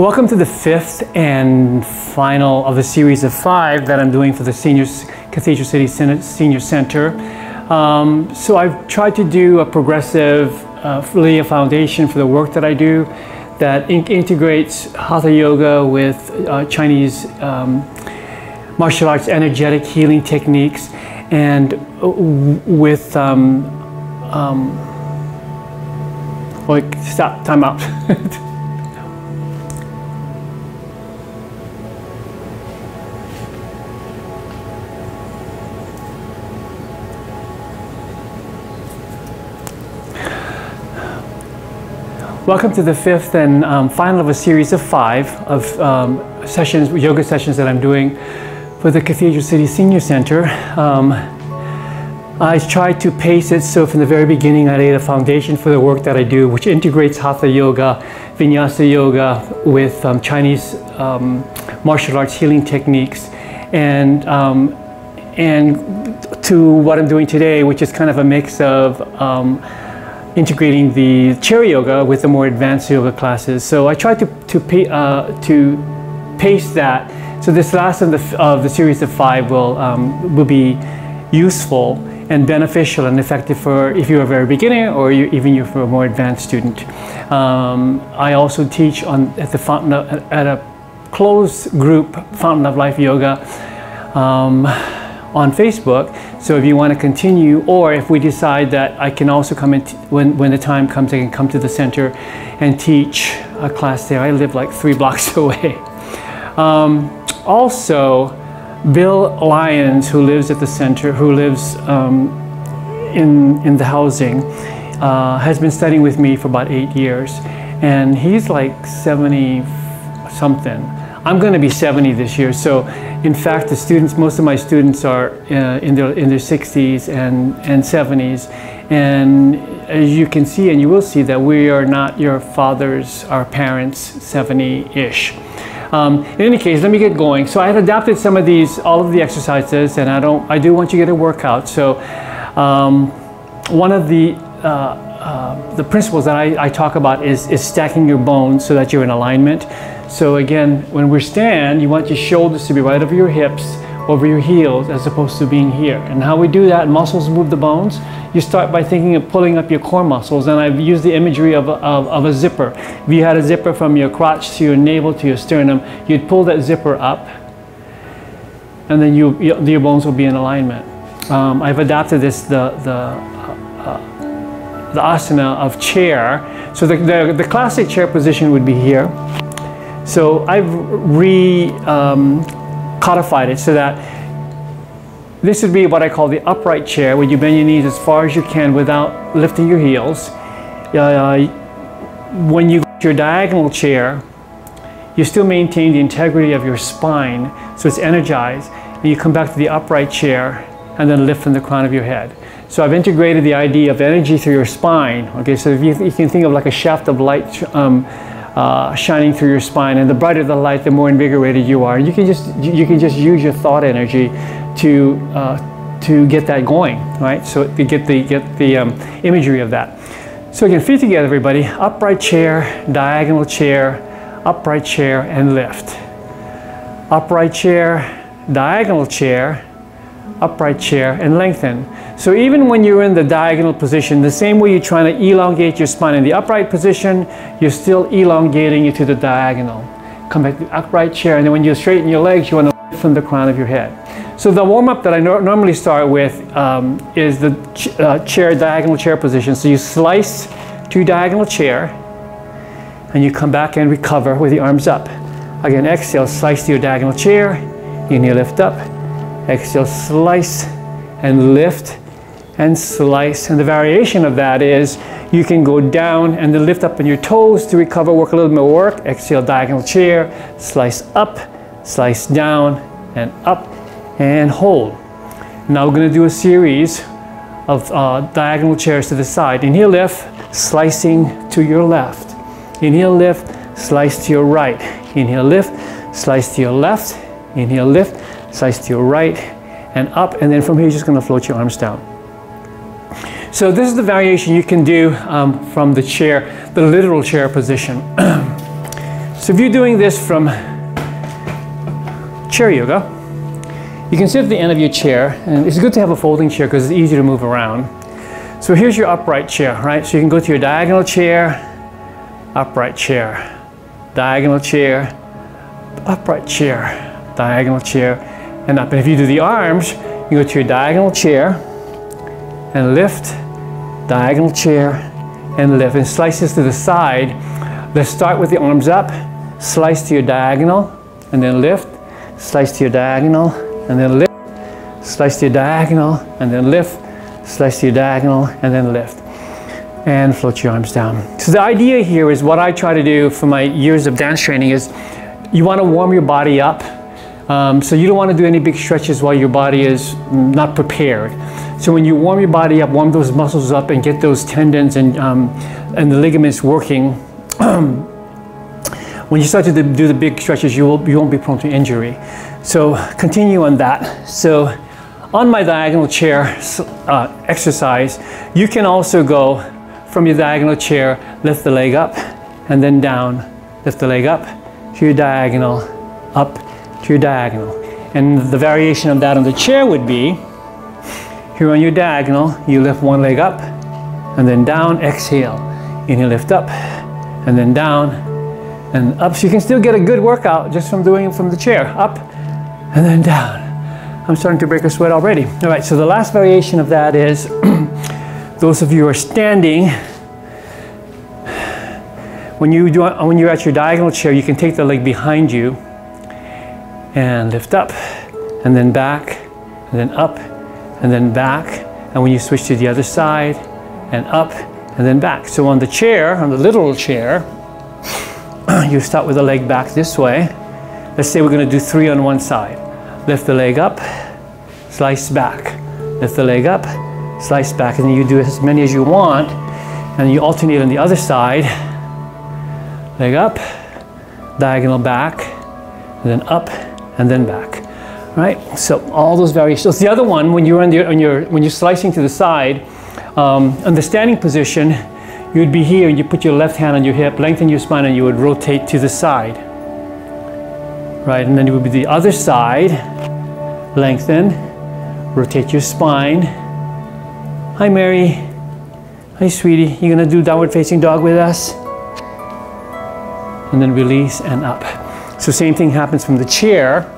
Welcome to the fifth and final of a series of five that I'm doing for the Seniors Cathedral City Senior Center. Um, so I've tried to do a progressive, uh, really a foundation for the work that I do that in integrates Hatha Yoga with uh, Chinese um, martial arts energetic healing techniques and uh, with um, um, like stop time out Welcome to the fifth and um, final of a series of five of um, sessions, yoga sessions that I'm doing for the Cathedral City Senior Center. Um, I tried to pace it so from the very beginning I laid a foundation for the work that I do, which integrates Hatha Yoga, Vinyasa Yoga with um, Chinese um, martial arts healing techniques, and um, and to what I'm doing today, which is kind of a mix of integrating the chair yoga with the more advanced yoga classes. So I tried to, to, pay, uh, to pace that. So this last of the, of the series of five will, um, will be useful and beneficial and effective for if you're a very beginner or you, even you're a more advanced student. Um, I also teach on, at, the fountain of, at a closed group Fountain of Life Yoga. Um, on Facebook. So if you want to continue, or if we decide that I can also come in, when, when the time comes, I can come to the center and teach a class there. I live like three blocks away. Um, also, Bill Lyons, who lives at the center, who lives um, in, in the housing, uh, has been studying with me for about eight years. And he's like 70 something. I'm going to be 70 this year. So in fact, the students, most of my students are uh, in, their, in their 60s and, and 70s. And as you can see, and you will see that we are not your fathers, our parents, 70-ish. Um, in any case, let me get going. So I had adapted some of these, all of the exercises, and I don't, I do want you to get a workout. So um, one of the uh, uh, the principles that I, I, talk about is, is stacking your bones so that you're in alignment. So again, when we stand, you want your shoulders to be right over your hips, over your heels, as opposed to being here. And how we do that, muscles move the bones. You start by thinking of pulling up your core muscles, and I've used the imagery of a, of, of a zipper. If you had a zipper from your crotch to your navel to your sternum, you'd pull that zipper up, and then you, your bones will be in alignment. Um, I've adapted this, the, the, uh, uh, the asana of chair. So the, the, the classic chair position would be here. So I've re-codified um, it so that this would be what I call the upright chair, where you bend your knees as far as you can without lifting your heels. Uh, when you go to your diagonal chair, you still maintain the integrity of your spine, so it's energized, and you come back to the upright chair and then lift from the crown of your head. So I've integrated the idea of energy through your spine. Okay, so if you, you can think of like a shaft of light um, uh, shining through your spine. And the brighter the light, the more invigorated you are. You can just you can just use your thought energy to uh, to get that going, right? So to get the get the um, imagery of that. So again, feet together, everybody. Upright chair, diagonal chair, upright chair, and lift. Upright chair, diagonal chair, upright chair, and lengthen. So even when you're in the diagonal position, the same way you're trying to elongate your spine in the upright position, you're still elongating it to the diagonal. Come back to the upright chair, and then when you straighten your legs, you want to lift from the crown of your head. So the warm-up that I no normally start with um, is the ch uh, chair, diagonal chair position. So you slice to your diagonal chair, and you come back and recover with the arms up. Again, exhale, slice to your diagonal chair, inhale, lift up, exhale, slice and lift, and slice. And the variation of that is you can go down and then lift up on your toes to recover, work a little bit more work. Exhale, diagonal chair, slice up, slice down, and up, and hold. Now we're going to do a series of uh, diagonal chairs to the side. Inhale, lift, slicing to your left. Inhale, lift, slice to your right. Inhale, lift, slice to your left. Inhale, lift, slice to your right, and up. And then from here, you're just going to float your arms down. So this is the variation you can do um, from the chair, the literal chair position. So if you're doing this from chair yoga, you can sit at the end of your chair, and it's good to have a folding chair because it's easy to move around. So here's your upright chair, right? So you can go to your diagonal chair, upright chair, diagonal chair, upright chair, diagonal chair, and up. And if you do the arms, you go to your diagonal chair and lift, diagonal chair and lift, and slices to the side. Let's start with the arms up, slice to your diagonal, and then lift, slice to your diagonal, and then lift, slice to your diagonal, and then lift, slice to your diagonal, and then lift. And float your arms down. So the idea here is what I try to do for my years of dance training is you want to warm your body up. Um, so you don't want to do any big stretches while your body is not prepared. So when you warm your body up, warm those muscles up and get those tendons and, um, and the ligaments working, when you start to do the big stretches, you, will, you won't be prone to injury. So continue on that. So on my diagonal chair uh, exercise, you can also go from your diagonal chair, lift the leg up and then down, lift the leg up to your diagonal, up to your diagonal. And the variation of that on the chair would be, here on your diagonal, you lift one leg up and then down, exhale. Inhale, lift up and then down and up. So you can still get a good workout just from doing it from the chair, up and then down. I'm starting to break a sweat already. All right, so the last variation of that is those of you who are standing, when, you do, when you're at your diagonal chair, you can take the leg behind you and lift up and then back and then up and then back. And when you switch to the other side and up and then back. So on the chair, on the little chair, you start with the leg back this way. Let's say we're going to do three on one side. Lift the leg up, slice back. Lift the leg up, slice back. And then you do as many as you want. And you alternate on the other side. Leg up, diagonal back, and then up, and then back. Right? So all those variations. The other one, when you're, on the, on your, when you're slicing to the side, um, on the standing position, you would be here and you put your left hand on your hip, lengthen your spine, and you would rotate to the side. Right? And then it would be the other side, lengthen, rotate your spine. Hi, Mary. Hi, sweetie. You gonna do downward facing dog with us? And then release and up. So same thing happens from the chair.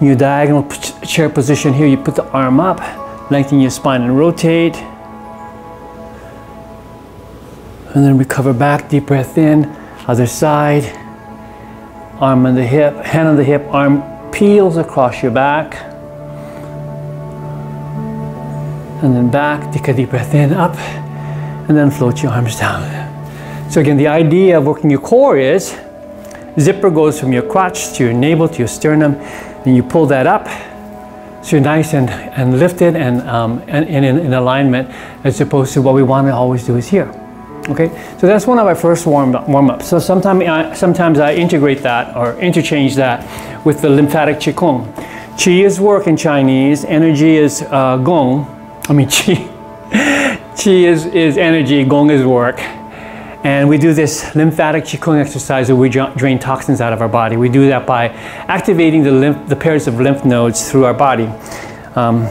In your diagonal chair position here, you put the arm up, lengthen your spine and rotate. And then recover back, deep breath in, other side. Arm on the hip, hand on the hip, arm peels across your back. And then back, take a deep breath in, up, and then float your arms down. So again, the idea of working your core is zipper goes from your crotch to your navel to your sternum, and you pull that up so you're nice and, and lifted and, um, and, and in, in, alignment as opposed to what we want to always do is here. Okay, so that's one of my first warm, warm ups. So sometimes I, sometimes I integrate that or interchange that with the lymphatic qigong. Qi is work in Chinese, energy is uh, gong. I mean qi. qi is, is energy, gong is work. And we do this lymphatic Qigong exercise where we drain toxins out of our body. We do that by activating the, lymph, the pairs of lymph nodes through our body, um,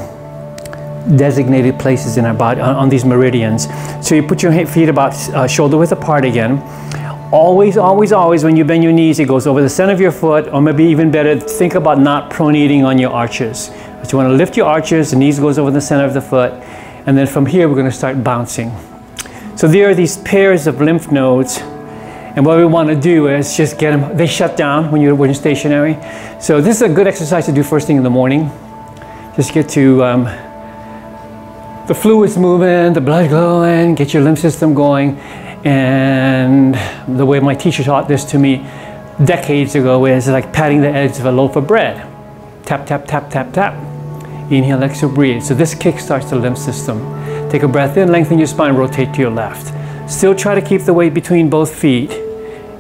designated places in our body on, on, these meridians. So you put your feet about uh, shoulder width apart again. Always, always, always, when you bend your knees, it goes over the center of your foot, or maybe even better, think about not pronating on your arches. But you want to lift your arches, the knees goes over the center of the foot, and then from here, we're going to start bouncing. So there are these pairs of lymph nodes. And what we want to do is just get them, they shut down when you're, when you're stationary. So this is a good exercise to do first thing in the morning. Just get to um, the fluids moving, the blood going, get your lymph system going. And the way my teacher taught this to me decades ago is like patting the edge of a loaf of bread. Tap, tap, tap, tap, tap. Inhale, exhale, breathe. So this kickstarts the lymph system. Take a breath in, lengthen your spine, rotate to your left. Still try to keep the weight between both feet.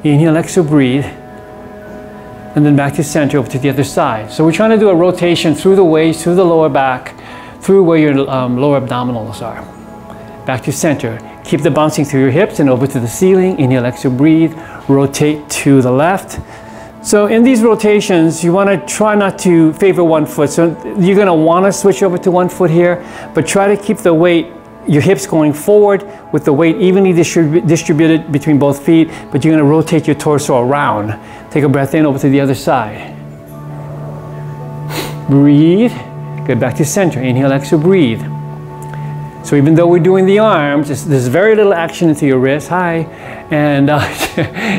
Inhale, exhale, breathe. And then back to center, over to the other side. So we're trying to do a rotation through the waist, through the lower back, through where your um, lower abdominals are. Back to center. Keep the bouncing through your hips and over to the ceiling. Inhale, exhale, breathe. rotate to the left. So in these rotations, you want to try not to favor one foot. So you're going to want to switch over to one foot here, but try to keep the weight, your hips going forward with the weight evenly distribu distributed between both feet, but you're going to rotate your torso around. Take a breath in over to the other side. Breathe. Get back to center. Inhale, exhale, breathe. So even though we're doing the arms, there's very little action into your wrist. Hi. And uh,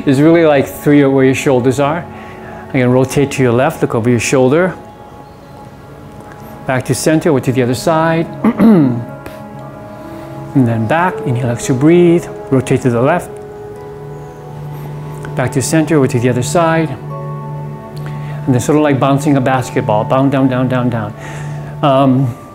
it's really like through where your shoulders are. Again, rotate to your left, look over your shoulder. Back to center, or to the other side. and then back, inhale, exhale, breathe. Rotate to the left. Back to center, or to the other side. And then sort of like bouncing a basketball, down, down, down, down, down. Um,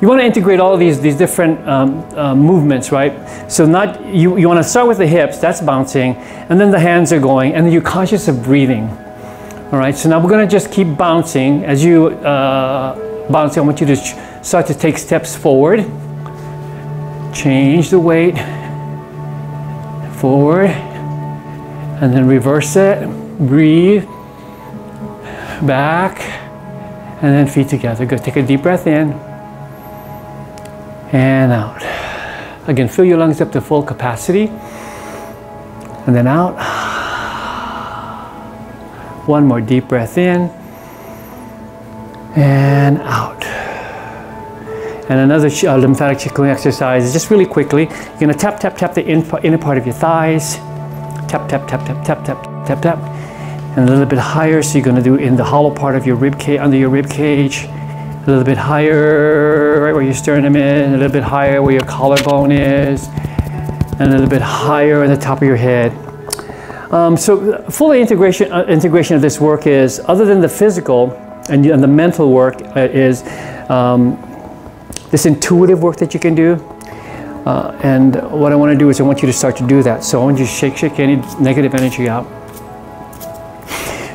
you want to integrate all these, these different um, uh, movements, right? So not you, you want to start with the hips, that's bouncing, and then the hands are going, and then you're conscious of breathing. All right, so now we're going to just keep bouncing. As you uh, bounce, I want you to start to take steps forward. Change the weight forward, and then reverse it. Breathe. Back, and then feet together. Good. Take a deep breath in and out. Again, fill your lungs up to full capacity. And then out. One more deep breath in and out. And another uh, lymphatic tickling exercise, just really quickly. You're gonna tap, tap, tap the inner part of your thighs. Tap, tap, tap, tap, tap, tap, tap, tap. And a little bit higher, so you're gonna do in the hollow part of your rib cage, under your rib cage a little bit higher right where your sternum is, a little bit higher where your collarbone is, and a little bit higher at the top of your head. Um, so full integration, uh, integration of this work is, other than the physical and, and the mental work, uh, is um, this intuitive work that you can do. Uh, and what I want to do is I want you to start to do that. So I want you to shake, shake any negative energy out.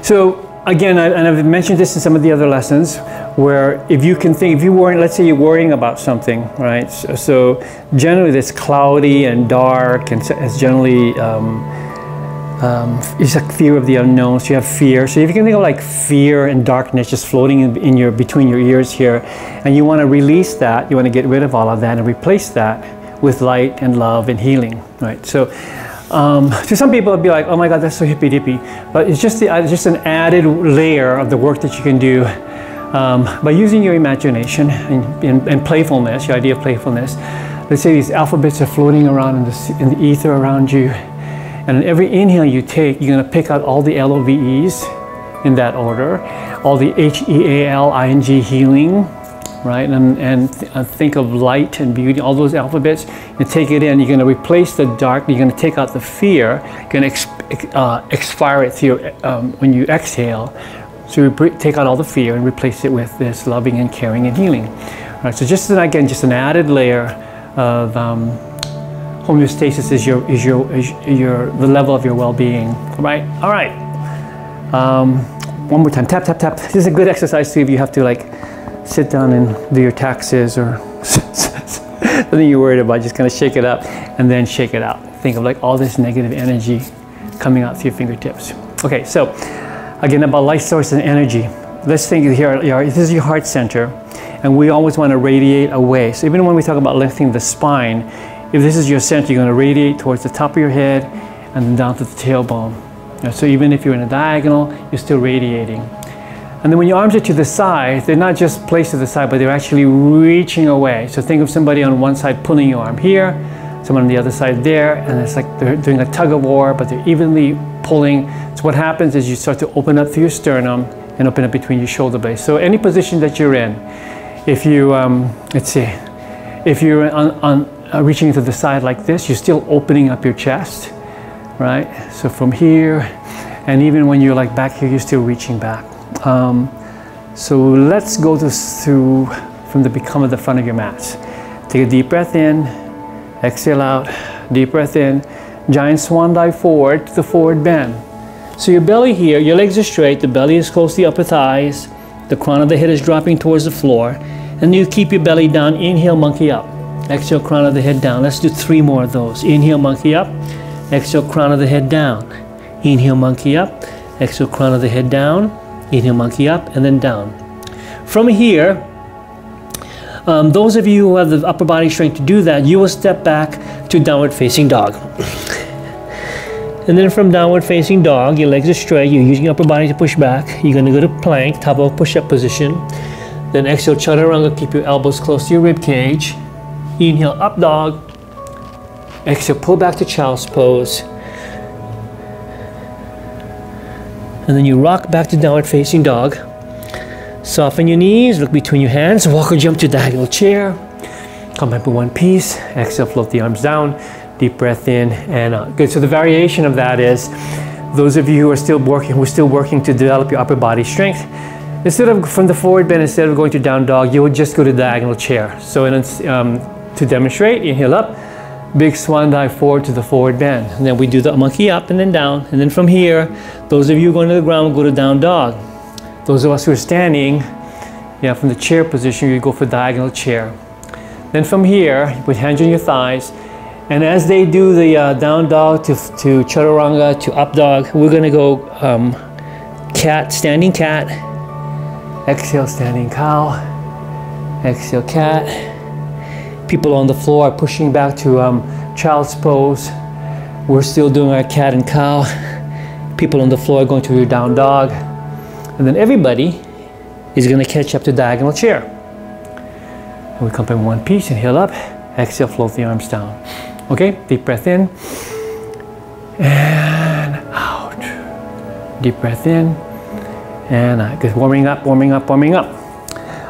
So again, I, and I've mentioned this in some of the other lessons, where if you can think, if you worry, let's say you're worrying about something, right? So, so generally it's cloudy and dark and it's generally, um, um, it's like fear of the unknown, so you have fear. So if you can think of like fear and darkness just floating in, in your, between your ears here, and you want to release that, you want to get rid of all of that and replace that with light and love and healing, right? So um, to some people, it'd be like, oh my God, that's so hippy dippy. But it's just, the, uh, just an added layer of the work that you can do um, by using your imagination and, and, and, playfulness, your idea of playfulness, let's say these alphabets are floating around in the, in the ether around you. And every inhale you take, you're going to pick out all the L-O-V-Es in that order, all the H-E-A-L-I-N-G healing, right? And, and th uh, think of light and beauty, all those alphabets. You take it in, you're going to replace the dark, you're going to take out the fear, you're going to uh, expire it through, um, when you exhale, so we take out all the fear and replace it with this loving and caring and healing. All right, so just again, just an added layer of um, homeostasis is your is your is your the level of your well-being. Right. All right. Um, one more time. Tap tap tap. This is a good exercise too if you have to like sit down and do your taxes or something you're worried about. Just kind of shake it up and then shake it out. Think of like all this negative energy coming out through your fingertips. Okay, so again about light source and energy. Let's think here, this is your heart center, and we always want to radiate away. So even when we talk about lifting the spine, if this is your center, you're going to radiate towards the top of your head and down to the tailbone. So even if you're in a diagonal, you're still radiating. And then when your arms are to the side, they're not just placed to the side, but they're actually reaching away. So think of somebody on one side pulling your arm here, someone on the other side there, and it's like they're doing a tug of war, but they're evenly pulling. So what happens is you start to open up through your sternum and open up between your shoulder blades. So any position that you're in, if you, um, let's see, if you're on, on uh, reaching to the side like this, you're still opening up your chest, right? So from here, and even when you're like back here, you're still reaching back. Um, so let's go to, through from the become of the front of your mat. Take a deep breath in, exhale out, deep breath in, Giant swan dive forward to the forward bend. So your belly here, your legs are straight, the belly is close to the upper thighs, the crown of the head is dropping towards the floor, and you keep your belly down, inhale, monkey up. Exhale, crown of the head down. Let's do three more of those. Inhale, monkey up. Exhale, crown of the head down. Inhale, monkey up. Exhale, crown of the head down. Inhale, monkey up, and then down. From here, um, those of you who have the upper body strength to do that, you will step back to downward facing dog. And then from downward facing dog, your legs are straight, you're using your upper body to push back. You're gonna go to plank, top of push-up position. Then exhale, chaturanga, keep your elbows close to your rib cage. Inhale, up dog. Exhale, pull back to child's pose. And then you rock back to downward facing dog. Soften your knees, look between your hands, walk or jump to diagonal chair. Come back in one piece. Exhale, float the arms down. Deep breath in and out. Good. So the variation of that is those of you who are still working, who are still working to develop your upper body strength, instead of from the forward bend, instead of going to down dog, you would just go to diagonal chair. So in, um, to demonstrate, inhale up, big swan dive forward to the forward bend. And then we do the monkey up and then down. And then from here, those of you going to the ground, will go to down dog. Those of us who are standing, yeah, from the chair position, you go for diagonal chair. Then from here, you put hands on your thighs, and as they do the uh, down dog to, to chaturanga to up dog, we're gonna go um, cat, standing cat, exhale, standing cow, exhale, cat. People on the floor are pushing back to um, child's pose. We're still doing our cat and cow. People on the floor are going to your down dog. And then everybody is gonna catch up to diagonal chair. And we come in one piece, inhale up, exhale, float the arms down. Okay, deep breath in and out. Deep breath in and out. Good. Warming up, warming up, warming up.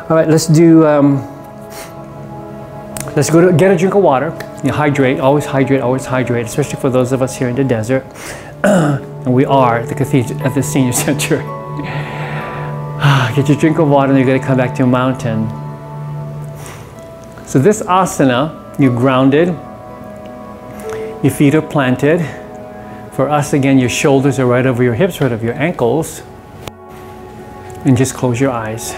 All right, let's do. Um, let's go to get a drink of water. You hydrate. Always hydrate. Always hydrate. Especially for those of us here in the desert, and we are at the cathedral at the senior center. Get your drink of water, and you're going to come back to a mountain. So this asana, you're grounded your feet are planted. For us, again, your shoulders are right over your hips, right over your ankles. And just close your eyes.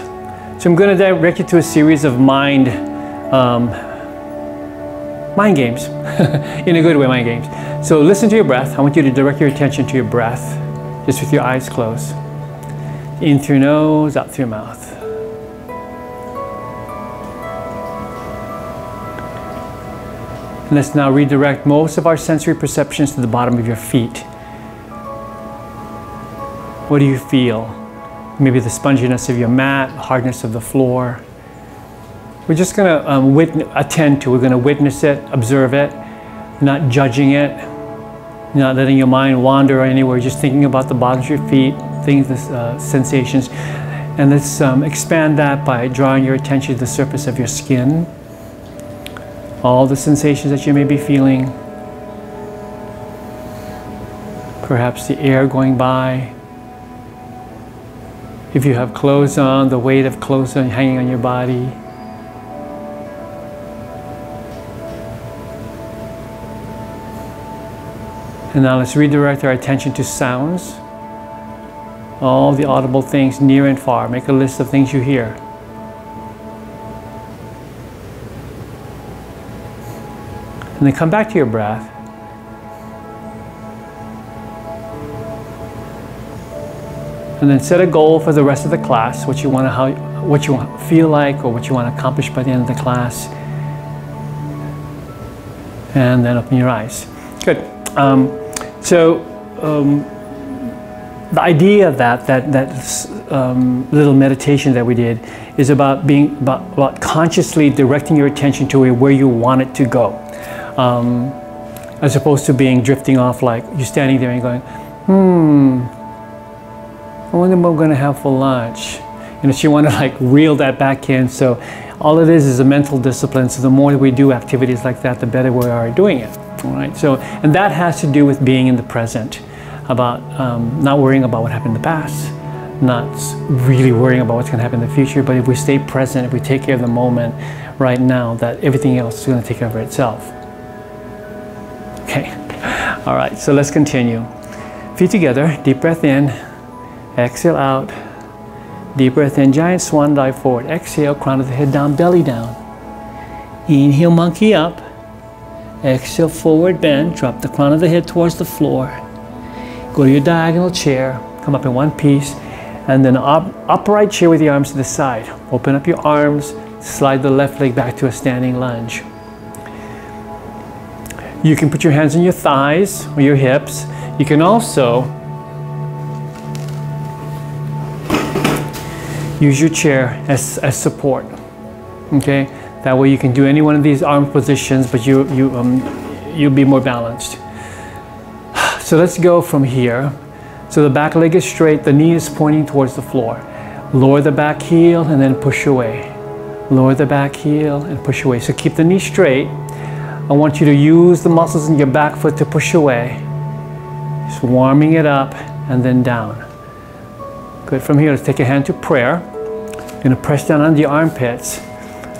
So I'm going to direct you to a series of mind, um, mind games, in a good way, mind games. So listen to your breath. I want you to direct your attention to your breath, just with your eyes closed. In through nose, out through mouth. Let's now redirect most of our sensory perceptions to the bottom of your feet. What do you feel? Maybe the sponginess of your mat, hardness of the floor. We're just going to um, attend to. We're going to witness it, observe it, not judging it, not letting your mind wander anywhere. Just thinking about the bottoms of your feet, things, uh, sensations, and let's um, expand that by drawing your attention to the surface of your skin all the sensations that you may be feeling. Perhaps the air going by. If you have clothes on, the weight of clothes on, hanging on your body. And now let's redirect our attention to sounds. All the audible things near and far. Make a list of things you hear. And then come back to your breath. And then set a goal for the rest of the class, what you want to how what you want, feel like or what you want to accomplish by the end of the class. And then open your eyes. Good. Um, so um, the idea of that that that um, little meditation that we did is about being about, about consciously directing your attention to where you want it to go um, as opposed to being drifting off like you're standing there and going, hmm, I wonder what going to have for lunch. You know, so you want to like reel that back in. So all it is is a mental discipline. So the more we do activities like that, the better we are doing it. All right. So, and that has to do with being in the present, about um, not worrying about what happened in the past, not really worrying about what's going to happen in the future. But if we stay present, if we take care of the moment right now, that everything else is going to take care of itself. Okay. All right, so let's continue. Feet together, deep breath in, exhale out. Deep breath in, giant swan dive forward. Exhale, crown of the head down, belly down. Inhale, monkey up. Exhale, forward bend. Drop the crown of the head towards the floor. Go to your diagonal chair. Come up in one piece. And then up, upright chair with the arms to the side. Open up your arms. Slide the left leg back to a standing lunge. You can put your hands on your thighs or your hips. You can also use your chair as, as support. Okay, that way you can do any one of these arm positions, but you you um, you'll be more balanced. So let's go from here. So the back leg is straight, the knee is pointing towards the floor. Lower the back heel and then push away. Lower the back heel and push away. So keep the knee straight. I want you to use the muscles in your back foot to push away. Just warming it up and then down. Good. From here, let's take a hand to prayer. You're to press down on the armpits.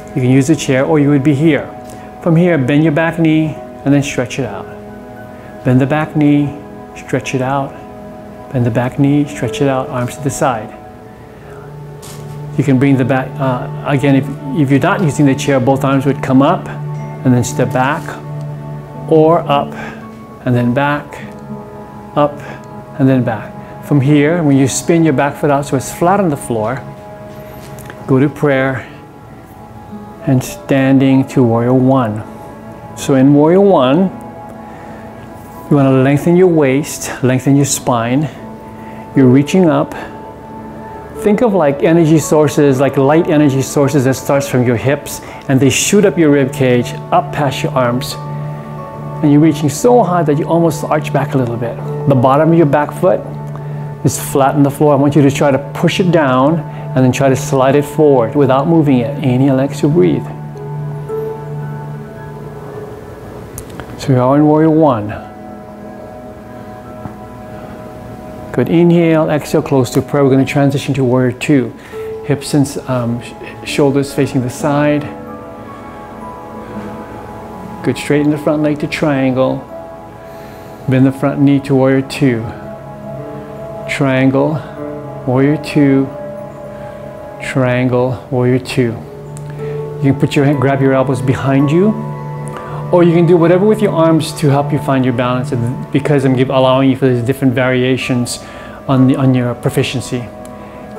You can use the chair or you would be here. From here, bend your back knee and then stretch it out. Bend the back knee, stretch it out. Bend the back knee, stretch it out, arms to the side. You can bring the back, uh, again, if, if you're not using the chair, both arms would come up and then step back or up and then back, up and then back. From here, when you spin your back foot out so it's flat on the floor, go to prayer and standing to warrior one. So in warrior one, you want to lengthen your waist, lengthen your spine. You're reaching up Think of like energy sources, like light energy sources that starts from your hips and they shoot up your rib cage, up past your arms. And you're reaching so high that you almost arch back a little bit. The bottom of your back foot is flat on the floor. I want you to try to push it down and then try to slide it forward without moving it. Inhale, exhale, breathe. So we are in warrior one. Good. Inhale, exhale, close to prayer. We're going to transition to warrior two. Hips and um, shoulders facing the side. Good. Straighten the front leg to triangle. Bend the front knee to warrior two. Triangle, warrior two. Triangle, warrior two. You can put your hand, grab your elbows behind you or you can do whatever with your arms to help you find your balance because I'm allowing you for these different variations on, the, on your proficiency.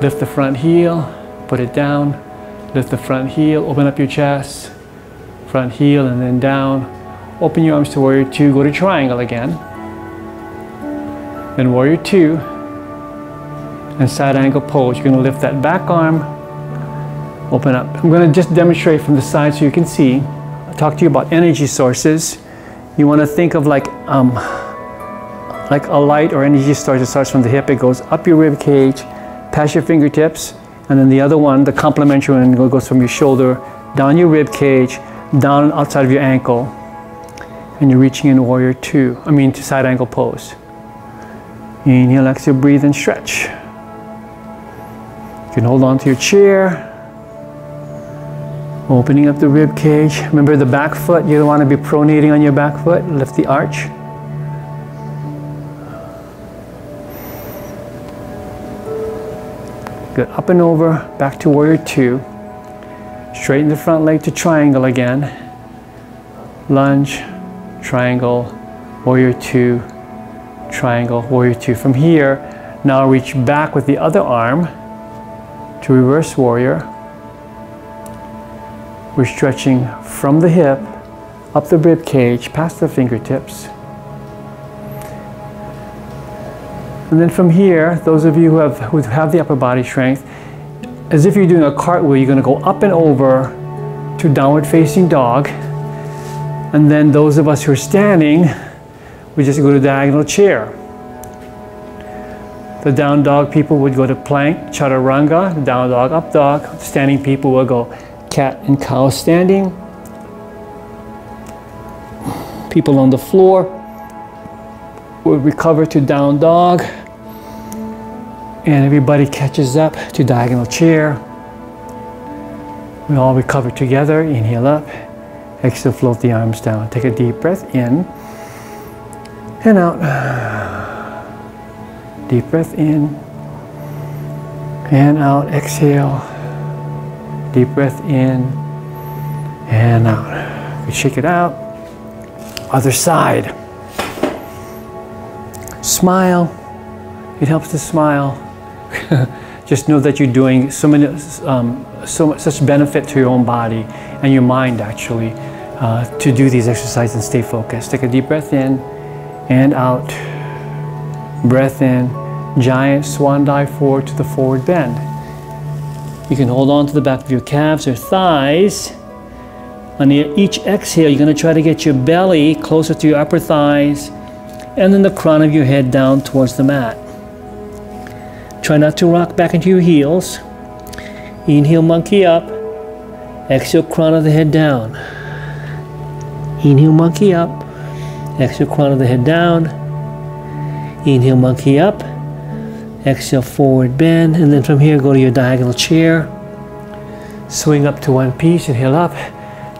Lift the front heel, put it down, lift the front heel, open up your chest, front heel and then down. Open your arms to warrior two, go to triangle again. Then warrior two and side angle pose. You're gonna lift that back arm, open up. I'm gonna just demonstrate from the side so you can see talk to you about energy sources, you want to think of like um, like a light or energy source that starts from the hip. It goes up your rib cage, past your fingertips, and then the other one, the complementary one, goes from your shoulder down your rib cage, down outside of your ankle, and you're reaching in warrior two. I mean to side angle pose. Inhale, exhale, breathe and stretch. You can hold on to your chair Opening up the rib cage. Remember the back foot, you don't want to be pronating on your back foot. Lift the arch. Good. Up and over, back to warrior two. Straighten the front leg to triangle again. Lunge, triangle, warrior two, triangle, warrior two. From here, now reach back with the other arm to reverse warrior. We're stretching from the hip up the rib cage past the fingertips. And then from here, those of you who have, who have the upper body strength, as if you're doing a cartwheel, you're going to go up and over to downward facing dog. And then those of us who are standing, we just go to diagonal chair. The down dog people would go to plank, chaturanga, down dog, up dog. Standing people will go cat and cow standing. People on the floor will recover to down dog. And everybody catches up to diagonal chair. We all recover together. Inhale up. Exhale, float the arms down. Take a deep breath in and out. Deep breath in and out. Exhale. Deep breath in and out. We shake it out. Other side. Smile. It helps to smile. Just know that you're doing so many, um, so much, such benefit to your own body and your mind actually uh, to do these exercises and stay focused. Take a deep breath in and out. Breath in, giant swan dive forward to the forward bend. You can hold on to the back of your calves or thighs. On each exhale, you're going to try to get your belly closer to your upper thighs and then the crown of your head down towards the mat. Try not to rock back into your heels. Inhale, monkey up. Exhale, crown of the head down. Inhale, monkey up. Exhale, crown of the head down. Inhale, monkey up. Exhale, forward bend. And then from here, go to your diagonal chair. Swing up to one piece, inhale up.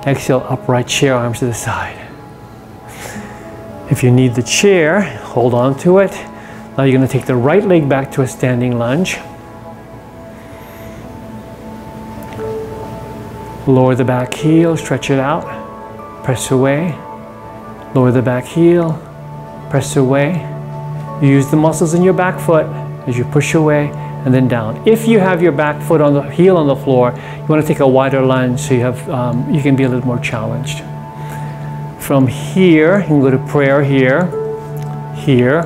Exhale, upright chair, arms to the side. If you need the chair, hold on to it. Now you're going to take the right leg back to a standing lunge. Lower the back heel, stretch it out, press away. Lower the back heel, press away. Use the muscles in your back foot as you push away and then down. If you have your back foot on the heel on the floor, you want to take a wider lunge so you have um, you can be a little more challenged. From here, you can go to prayer here, here,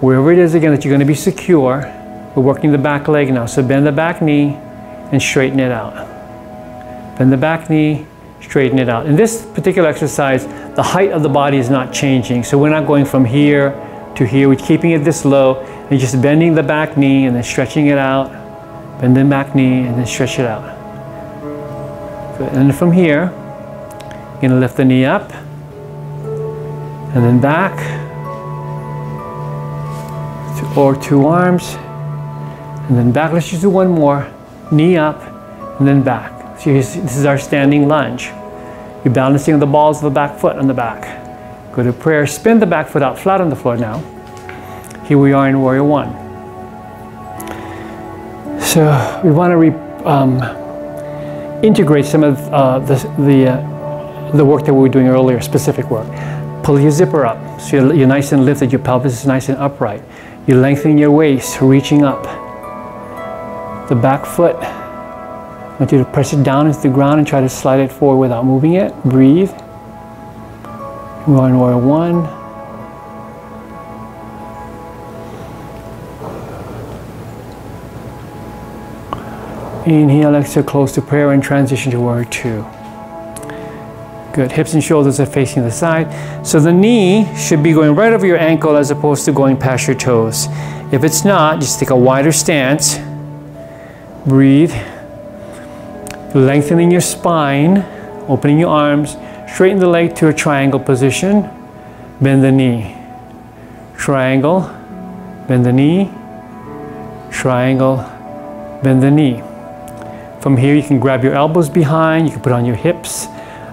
wherever it is again that you're going to be secure. We're working the back leg now, so bend the back knee and straighten it out. Bend the back knee, straighten it out. In this particular exercise, the height of the body is not changing, so we're not going from here to here. We're keeping it this low and just bending the back knee and then stretching it out. Bend the back knee and then stretch it out. Good. And from here, you're gonna lift the knee up and then back or two arms and then back. Let's just do one more. Knee up and then back. So this is our standing lunge. You're balancing the balls of the back foot on the back. Go to prayer, spin the back foot out flat on the floor now. Here we are in Warrior One. So we want to um, integrate some of uh, the, the, uh, the work that we were doing earlier, specific work. Pull your zipper up so you're, you're nice and lifted, your pelvis is nice and upright. You lengthen your waist, reaching up. The back foot, I want you to press it down into the ground and try to slide it forward without moving it. Breathe. We're in Warrior One. Inhale, exhale, close to prayer and transition to Warrior Two. Good. Hips and shoulders are facing the side. So the knee should be going right over your ankle as opposed to going past your toes. If it's not, just take a wider stance. Breathe. Lengthening your spine, opening your arms, straighten the leg to a triangle position, bend the knee. Triangle, bend the knee, triangle, bend the knee. From here, you can grab your elbows behind, you can put on your hips.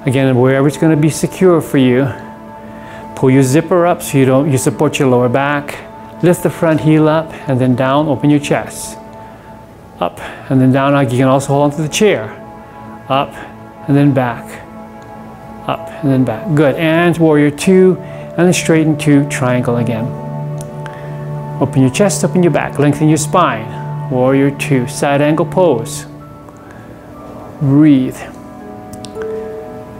Again, wherever it's going to be secure for you. Pull your zipper up so you don't you support your lower back. Lift the front heel up and then down, open your chest. Up and then down. You can also hold onto the chair. Up and then back. Up and then back. Good. And warrior two and then straighten to triangle again. Open your chest, open your back, lengthen your spine. Warrior two, side angle pose breathe.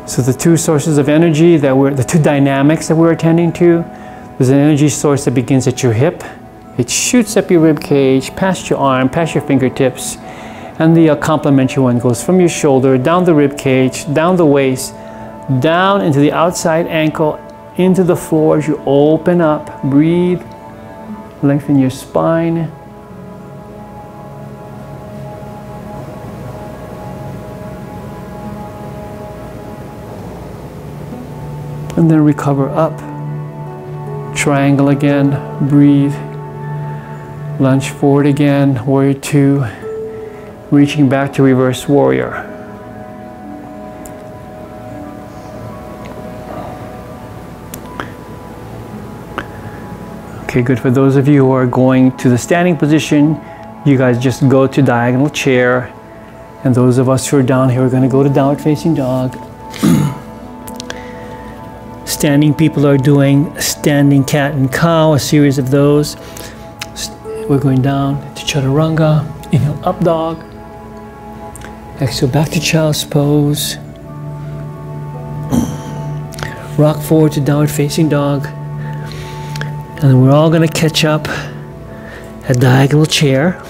So the two sources of energy that we're, the two dynamics that we're attending to, there's an energy source that begins at your hip. It shoots up your rib cage, past your arm, past your fingertips, and the uh, complementary one goes from your shoulder, down the rib cage, down the waist, down into the outside ankle, into the floor as you open up, breathe, lengthen your spine, and then recover up. Triangle again, breathe. Lunge forward again, warrior two. Reaching back to reverse warrior. Okay, good. For those of you who are going to the standing position, you guys just go to diagonal chair. And those of us who are down here are going to go to downward facing dog. Standing people are doing standing cat and cow, a series of those. We're going down to chaturanga, inhale up dog. Exhale back to child's pose. Rock forward to downward facing dog. And then we're all going to catch up a diagonal chair.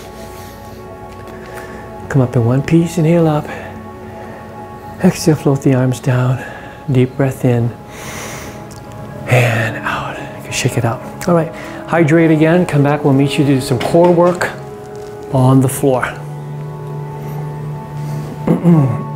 Come up in one piece, inhale up. Exhale, float the arms down. Deep breath in shake it out. All right, hydrate again. Come back. We'll meet you to do some core work on the floor.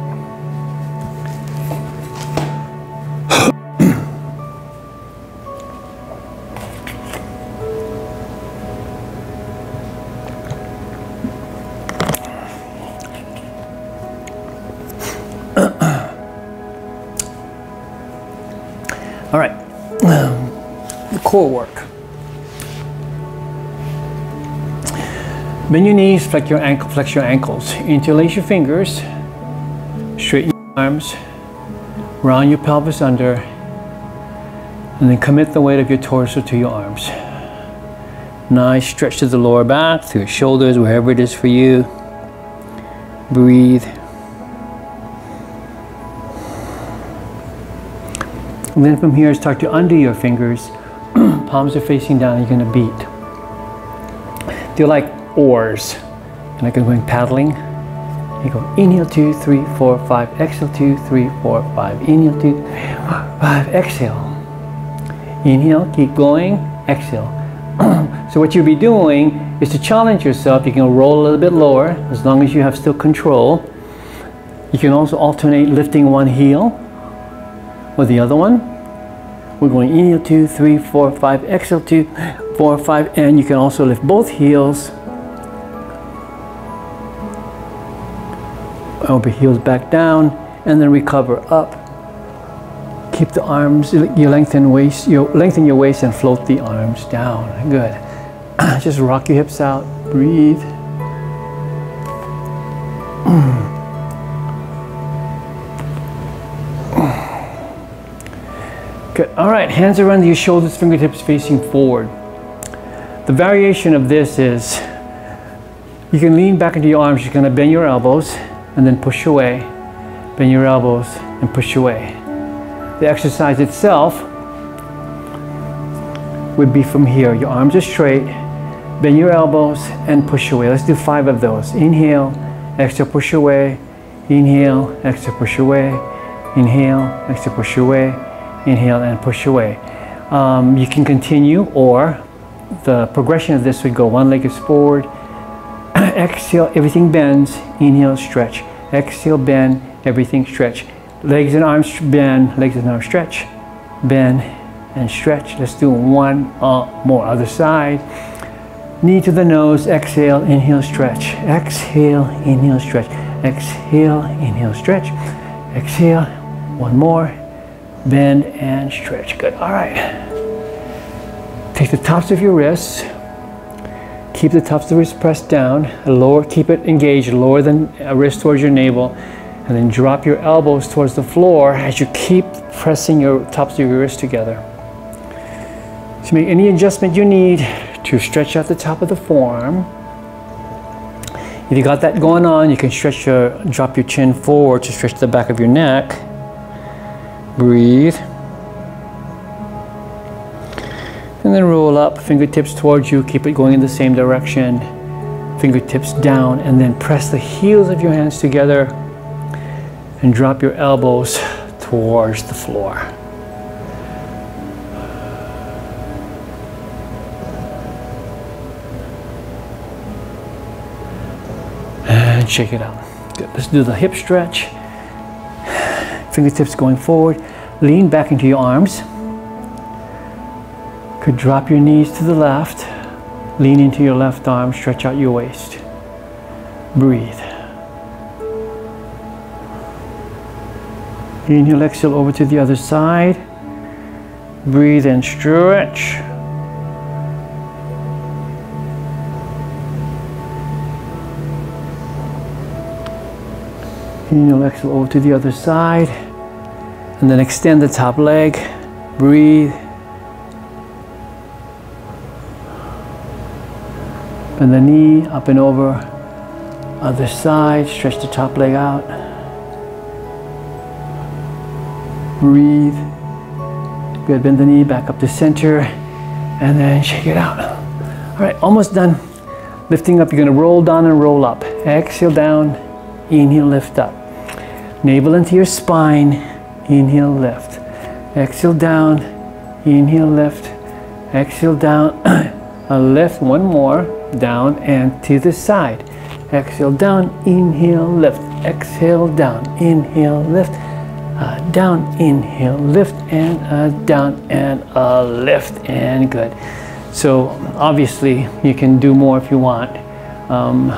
Bend your knees, flex your ankle, flex your ankles. Interlace your fingers, straighten your arms, round your pelvis under, and then commit the weight of your torso to your arms. Nice stretch to the lower back, to your shoulders, wherever it is for you. Breathe. And then from here, start to undo your fingers. Palms are facing down, you're gonna beat. They're like oars. And like I'm going paddling. You go inhale two, three, four, five, exhale two, three, four, five, inhale two, three, four, five, exhale. Inhale, keep going, exhale. so what you'll be doing is to challenge yourself. You can roll a little bit lower as long as you have still control. You can also alternate lifting one heel with the other one. We're going inhale two, three, four, five, exhale two, four, five, and you can also lift both heels. Over heels back down, and then recover up. Keep the arms, you lengthen waist, you lengthen your waist and float the arms down. Good. Just rock your hips out. Breathe. Good. All right, hands around your shoulders, fingertips facing forward. The variation of this is you can lean back into your arms. You're to bend your elbows and then push away. Bend your elbows and push away. The exercise itself would be from here. Your arms are straight. Bend your elbows and push away. Let's do five of those. Inhale, exhale, push away. Inhale, exhale, push away. Inhale, exhale, push away inhale and push away. Um, you can continue or the progression of this would go one leg is forward, exhale, everything bends, inhale, stretch, exhale, bend, everything stretch. Legs and arms bend, legs and arms stretch, bend and stretch. Let's do one uh, more, other side. Knee to the nose, exhale, inhale, stretch. Exhale, inhale, stretch. Exhale, inhale, stretch. Exhale, one more, bend and stretch. Good. All right. Take the tops of your wrists. Keep the tops of the wrists pressed down. Lower, keep it engaged. Lower the wrist towards your navel, and then drop your elbows towards the floor as you keep pressing your tops of your wrists together. To make any adjustment you need to stretch out the top of the forearm. If you got that going on, you can stretch your, drop your chin forward to stretch the back of your neck. Breathe. And then roll up, fingertips towards you, keep it going in the same direction. Fingertips down, and then press the heels of your hands together and drop your elbows towards the floor. And shake it out. Good. Let's do the hip stretch fingertips going forward. Lean back into your arms. Could drop your knees to the left. Lean into your left arm, stretch out your waist. Breathe. Inhale, exhale over to the other side. Breathe and stretch. Inhale, exhale over to the other side. And then extend the top leg. Breathe. Bend the knee up and over. Other side, stretch the top leg out. Breathe. Good, bend the knee back up to center and then shake it out. All right, almost done. Lifting up, you're gonna roll down and roll up. Exhale down, inhale, lift up. Navel into your spine, inhale, lift. Exhale down, inhale, lift. Exhale down, a lift, one more, down and to the side. Exhale down, inhale, lift. Exhale down, inhale, lift. Uh, down, inhale, lift, and uh, down, and uh, lift, and good. So obviously you can do more if you want. Um,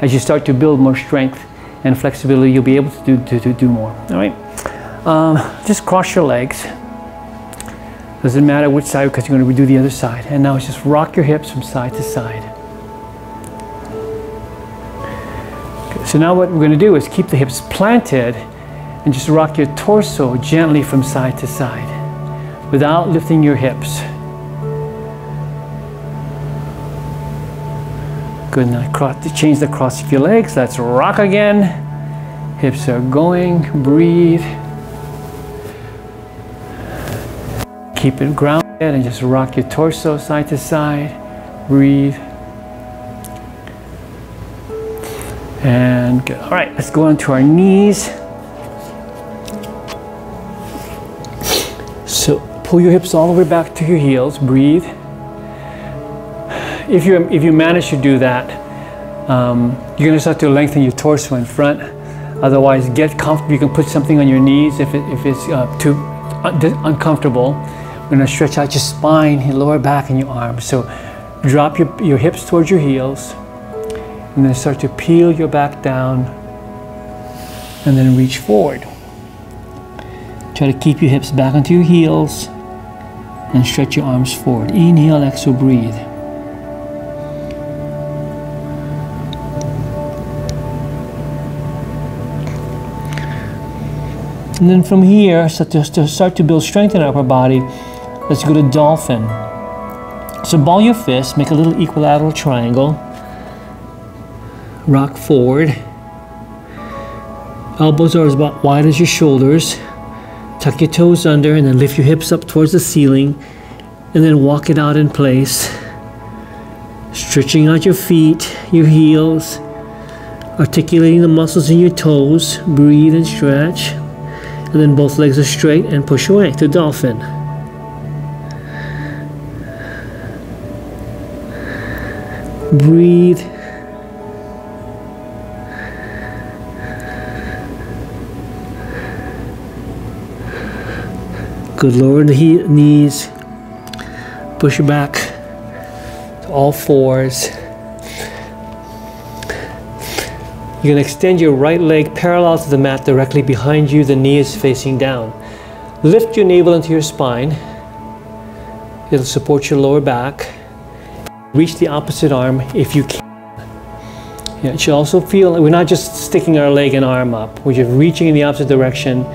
as you start to build more strength and flexibility, you'll be able to do, to, to do more, all right? Um, just cross your legs. Doesn't matter which side because you're going to redo the other side. And now just rock your hips from side to side. So now what we're going to do is keep the hips planted and just rock your torso gently from side to side without lifting your hips. Good, now cross, change the cross of your legs. Let's rock again. Hips are going, breathe. Keep it grounded and just rock your torso side to side. Breathe. And good. All right, let's go onto our knees. So pull your hips all the way back to your heels. Breathe. If you if you manage to do that, um, you're going to start to lengthen your torso in front. Otherwise, get comfortable. You can put something on your knees if, it, if it's uh, too un uncomfortable. We're going to stretch out your spine, your lower back, and your arms. So drop your, your hips towards your heels, and then start to peel your back down, and then reach forward. Try to keep your hips back onto your heels and stretch your arms forward. Inhale, exhale, breathe. And then from here, start to, start to build strength in our upper body, let's go to dolphin. So ball your fists, make a little equilateral triangle. Rock forward. Elbows are as wide as your shoulders. Tuck your toes under and then lift your hips up towards the ceiling and then walk it out in place. Stretching out your feet, your heels, articulating the muscles in your toes. Breathe and stretch. And then both legs are straight and push away to dolphin. Breathe. Good, lower the knees. Push your back to all fours. You're going to extend your right leg parallel to the mat directly behind you. The knee is facing down. Lift your navel into your spine. It'll support your lower back. Reach the opposite arm if you can. Yeah, it should also feel we're not just sticking our leg and arm up. We're just reaching in the opposite direction.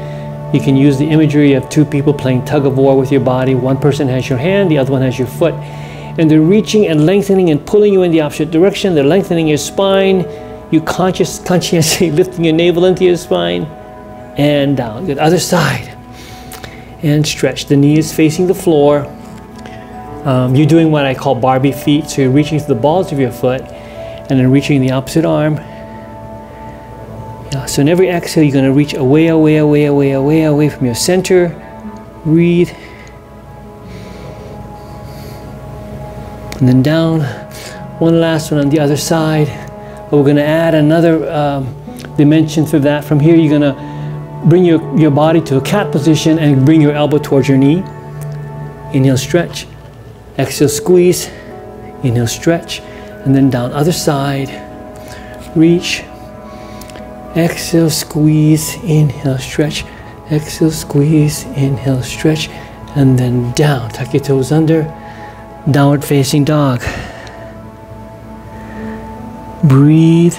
You can use the imagery of two people playing tug of war with your body. One person has your hand, the other one has your foot. And they're reaching and lengthening and pulling you in the opposite direction. They're lengthening your spine you conscious, consciously lifting your navel into your spine and down. Good. Other side. And stretch. The knee is facing the floor. Um, you're doing what I call Barbie feet. So you're reaching to the balls of your foot and then reaching the opposite arm. Yeah, so in every exhale, you're going to reach away, away, away, away, away, away from your center. Breathe. And then down. One last one on the other side. But we're going to add another um, dimension to that. From here, you're going to bring your, your body to a cat position and bring your elbow towards your knee. Inhale, stretch. Exhale, squeeze. Inhale, stretch. And then down other side. Reach. Exhale, squeeze. Inhale, stretch. Exhale, squeeze. Inhale, stretch. And then down. Tuck your toes under. Downward facing dog. Breathe.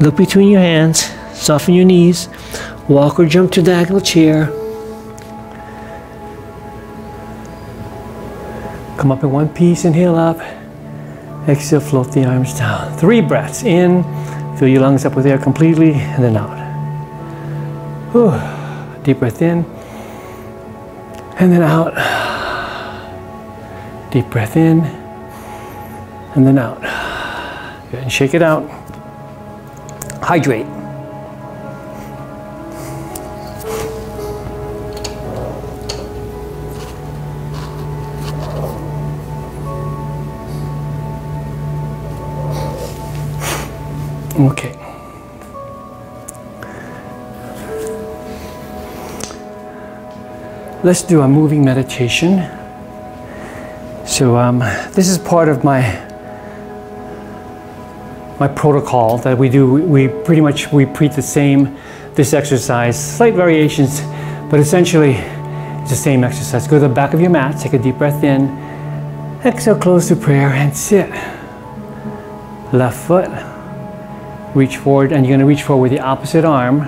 Look between your hands. Soften your knees. Walk or jump to the diagonal chair. Come up in one piece, inhale up. Exhale, float the arms down. Three breaths in. Fill your lungs up with air completely, and then out. Whew. Deep breath in, and then out. Deep breath in, and then out. Good, and shake it out. Hydrate. Okay. Let's do a moving meditation. So um, this is part of my my protocol that we do. We, we pretty much repeat the same this exercise, slight variations, but essentially it's the same exercise. Go to the back of your mat, take a deep breath in, exhale, close to prayer, and sit. Left foot reach forward and you're going to reach forward with the opposite arm.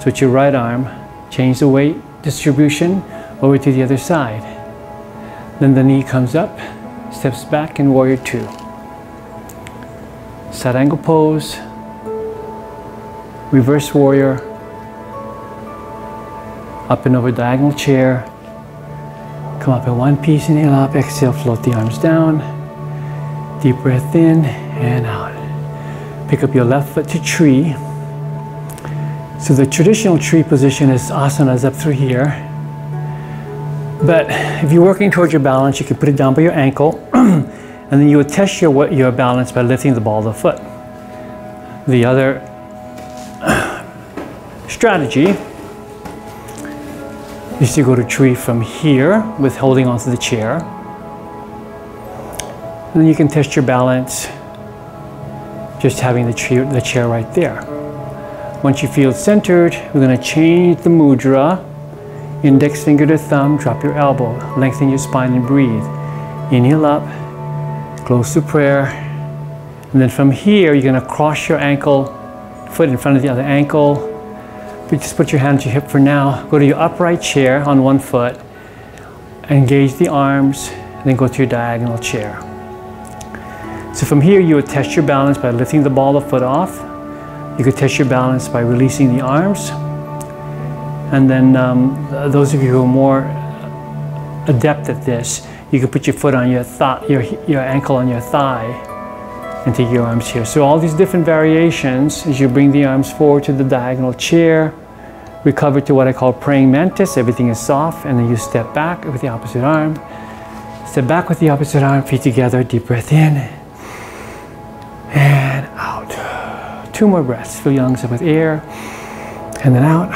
So it's your right arm. Change the weight distribution over to the other side. Then the knee comes up, steps back in warrior two. Side angle pose, reverse warrior, up and over diagonal chair. Come up in one piece, inhale up, exhale, float the arms down. Deep breath in and out. Pick up your left foot to tree. So the traditional tree position is asanas up through here. But if you're working towards your balance, you can put it down by your ankle, and then you would test your, your balance by lifting the ball of the foot. The other strategy is to go to tree from here with holding onto the chair. And then you can test your balance just having the, tree, the chair right there. Once you feel centered, we're going to change the mudra. Index finger to thumb, drop your elbow, lengthen your spine and breathe. Inhale up, close to prayer. And then from here, you're going to cross your ankle, foot in front of the other ankle. But just put your hand to your hip for now. Go to your upright chair on one foot. Engage the arms, and then go to your diagonal chair. So from here, you would test your balance by lifting the ball of foot off. You could test your balance by releasing the arms. And then um, those of you who are more adept at this, you could put your foot on your thigh, your, your ankle on your thigh, and take your arms here. So all these different variations, as you bring the arms forward to the diagonal chair, recover to what I call praying mantis, everything is soft, and then you step back with the opposite arm. Step back with the opposite arm, feet together, deep breath in and out. Two more breaths. Fill your lungs up with air, and then out,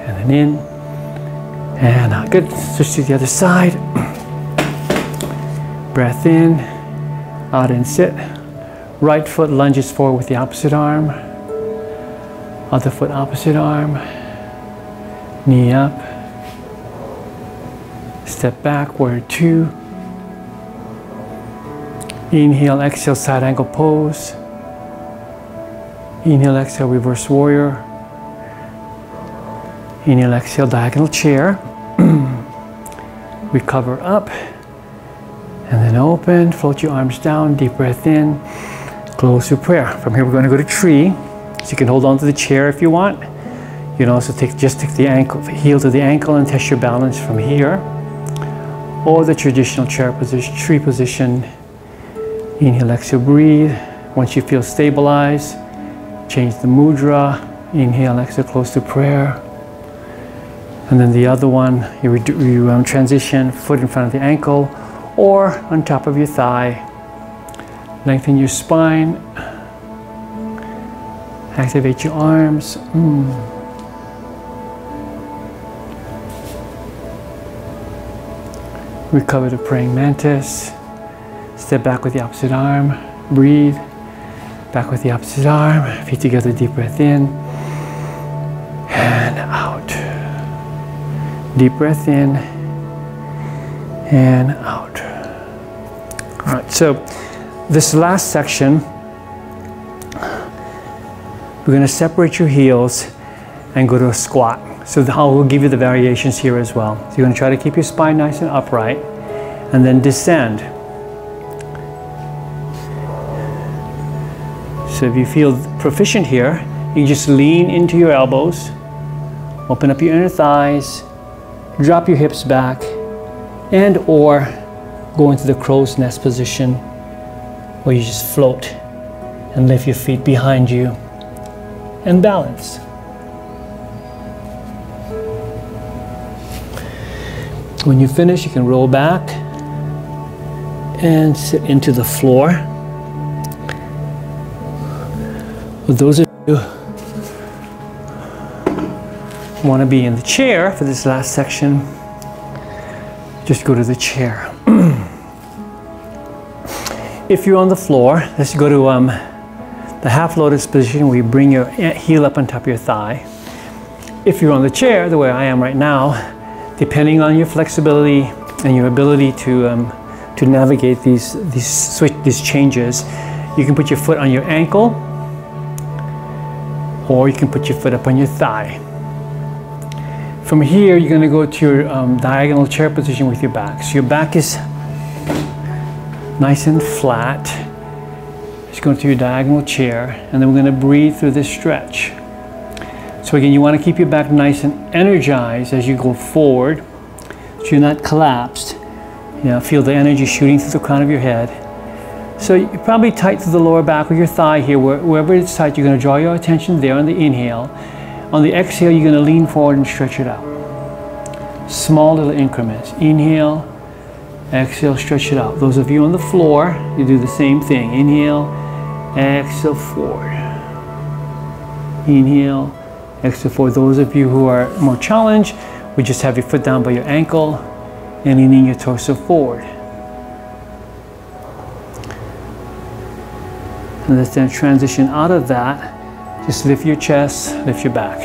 and then in, and out. Good. Switch to the other side. Breath in, out and sit. Right foot lunges forward with the opposite arm. Other foot opposite arm. Knee up. Step back, warrior two. Inhale, exhale, side angle pose. Inhale, exhale, reverse warrior. Inhale, exhale, diagonal chair. Recover up. And then open, float your arms down, deep breath in. Close your prayer. From here, we're going to go to tree. So you can hold on to the chair if you want. You can also take just take the ankle, the heel to the ankle and test your balance from here. Or the traditional chair position, tree position Inhale, exhale, breathe. Once you feel stabilized, change the mudra. Inhale, exhale, close to prayer. And then the other one, you, you um, transition foot in front of the ankle or on top of your thigh. Lengthen your spine. Activate your arms. Mm. Recover to praying mantis. Step back with the opposite arm. Breathe. Back with the opposite arm. Feet together, deep breath in. And out. Deep breath in. And out. All right, so this last section, we're going to separate your heels and go to a squat. So I will give you the variations here as well. So you're gonna try to keep your spine nice and upright and then descend. So if you feel proficient here, you just lean into your elbows, open up your inner thighs, drop your hips back, and or go into the crow's nest position where you just float and lift your feet behind you and balance. When you finish, you can roll back and sit into the floor. Those of you who want to be in the chair for this last section, just go to the chair. if you're on the floor, let's go to um, the half lotus position where you bring your heel up on top of your thigh. If you're on the chair, the way I am right now, depending on your flexibility and your ability to, um, to navigate these, these, switch, these changes, you can put your foot on your ankle or you can put your foot up on your thigh. From here, you're going to go to your um, diagonal chair position with your back. So your back is nice and flat. Just go to your diagonal chair, and then we're going to breathe through this stretch. So again, you want to keep your back nice and energized as you go forward, so you're not collapsed. You know, feel the energy shooting through the crown of your head. So you're probably tight to the lower back of your thigh here. Wherever it's tight, you're going to draw your attention there on the inhale. On the exhale, you're going to lean forward and stretch it out. Small little increments. Inhale, exhale, stretch it out. Those of you on the floor, you do the same thing. Inhale, exhale forward. Inhale, exhale forward. those of you who are more challenged, we just have your foot down by your ankle and leaning your torso forward. And let's then transition out of that. Just lift your chest, lift your back.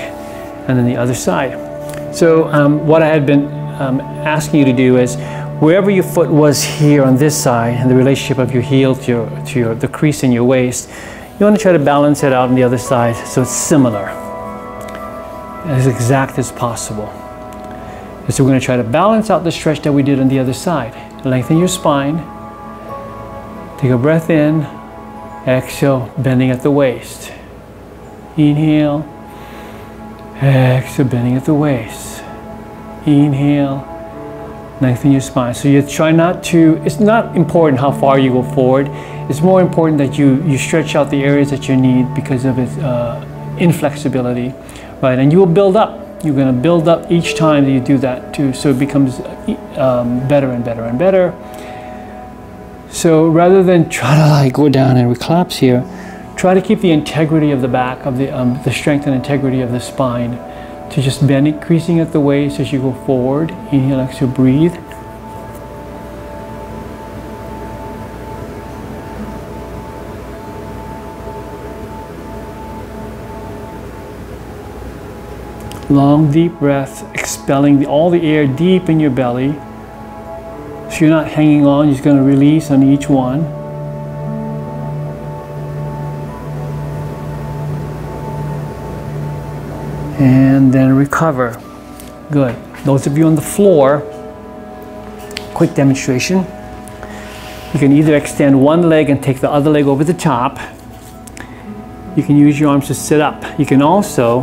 And then the other side. So um, what I had been um, asking you to do is wherever your foot was here on this side and the relationship of your heel to, your, to your, the crease in your waist, you want to try to balance it out on the other side so it's similar as exact as possible. And so we're going to try to balance out the stretch that we did on the other side. Lengthen your spine. Take a breath in. Exhale, bending at the waist. Inhale. Exhale, bending at the waist. Inhale. Lengthen your spine. So you try not to, it's not important how far you go forward. It's more important that you, you stretch out the areas that you need because of its uh, inflexibility right? And you will build up. You're going to build up each time that you do that too, so it becomes um, better and better and better. So rather than try to like go down and collapse here, try to keep the integrity of the back, of the, um, the strength and integrity of the spine, to just bend increasing at the waist as you go forward. Inhale, exhale, breathe. Long, deep breath, expelling all the air deep in your belly. You're not hanging on, you're just going to release on each one. And then recover. Good. Those of you on the floor, quick demonstration. You can either extend one leg and take the other leg over the top. You can use your arms to sit up. You can also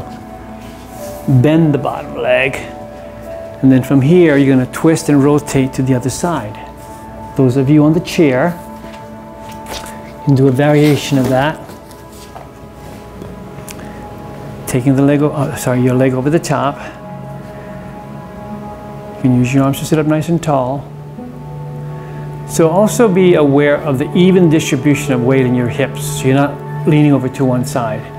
bend the bottom leg. And then from here, you're gonna twist and rotate to the other side. Those of you on the chair can do a variation of that. Taking the leg, oh, sorry, your leg over the top. You can use your arms to sit up nice and tall. So also be aware of the even distribution of weight in your hips. So you're not leaning over to one side.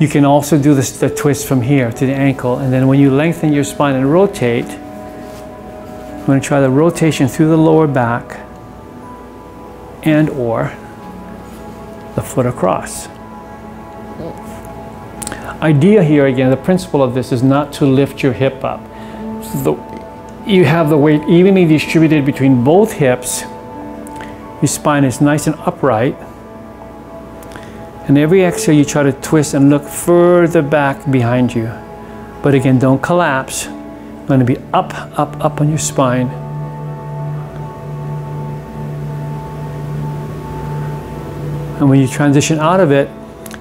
You can also do this, the twist from here to the ankle, and then when you lengthen your spine and rotate, I'm going to try the rotation through the lower back and or the foot across. Idea here again, the principle of this is not to lift your hip up. So the, you have the weight evenly distributed between both hips. Your spine is nice and upright. And every exhale, you try to twist and look further back behind you. But again, don't collapse. going to be up, up, up on your spine. And when you transition out of it,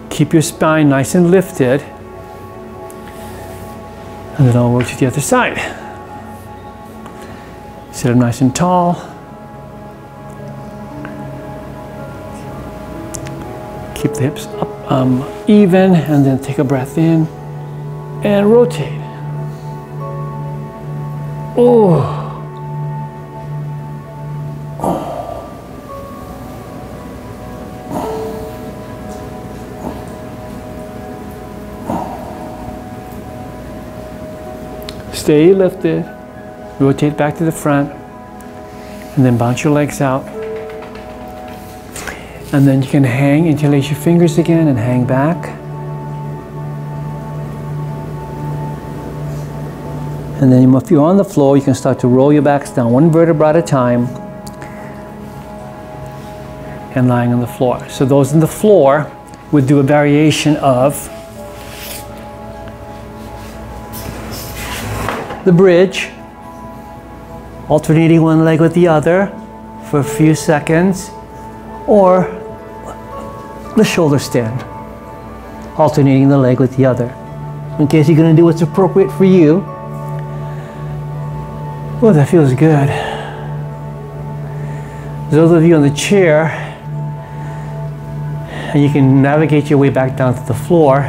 keep your spine nice and lifted. And then I'll work to the other side. Sit up nice and tall. Keep the hips up um, even and then take a breath in and rotate. Oh. Stay lifted. Rotate back to the front. And then bounce your legs out. And then you can hang, interlace your fingers again and hang back. And then if you're on the floor, you can start to roll your backs down one vertebra at a time and lying on the floor. So those on the floor would do a variation of the bridge, alternating one leg with the other for a few seconds, or the shoulder stand, alternating the leg with the other. In case you're going to do what's appropriate for you. Oh, that feels good. Those of you on the chair, and you can navigate your way back down to the floor.